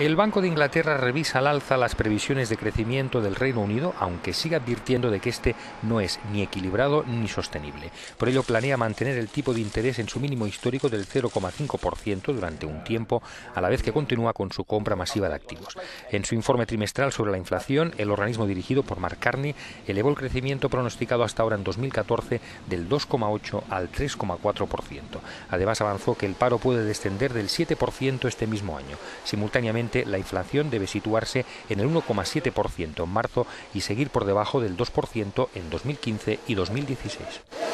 El Banco de Inglaterra revisa al alza las previsiones de crecimiento del Reino Unido, aunque sigue advirtiendo de que este no es ni equilibrado ni sostenible. Por ello planea mantener el tipo de interés en su mínimo histórico del 0,5% durante un tiempo, a la vez que continúa con su compra masiva de activos. En su informe trimestral sobre la inflación, el organismo dirigido por Mark Carney elevó el crecimiento pronosticado hasta ahora en 2014 del 2,8 al 3,4%. Además avanzó que el paro puede descender del 7% este mismo año. Simultáneamente la inflación debe situarse en el 1,7% en marzo y seguir por debajo del 2% en 2015 y 2016.